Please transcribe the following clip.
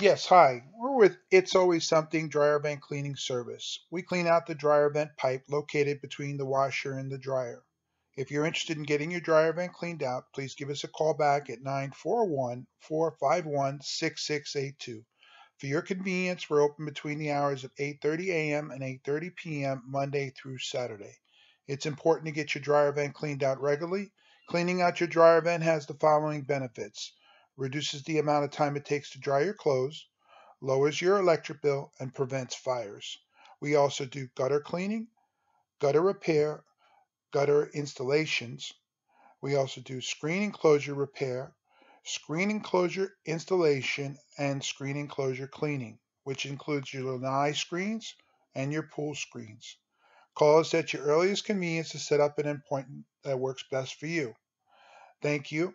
Yes, hi. We're with It's Always Something Dryer Vent Cleaning Service. We clean out the dryer vent pipe located between the washer and the dryer. If you're interested in getting your dryer vent cleaned out, please give us a call back at 941 451 6682. For your convenience, we're open between the hours of 8:30 a.m. and 8:30 p.m. Monday through Saturday. It's important to get your dryer vent cleaned out regularly. Cleaning out your dryer vent has the following benefits reduces the amount of time it takes to dry your clothes, lowers your electric bill, and prevents fires. We also do gutter cleaning, gutter repair, gutter installations. We also do screen enclosure repair, screen enclosure installation, and screen enclosure cleaning, which includes your lanai screens and your pool screens. Call us at your earliest convenience to set up an appointment that works best for you. Thank you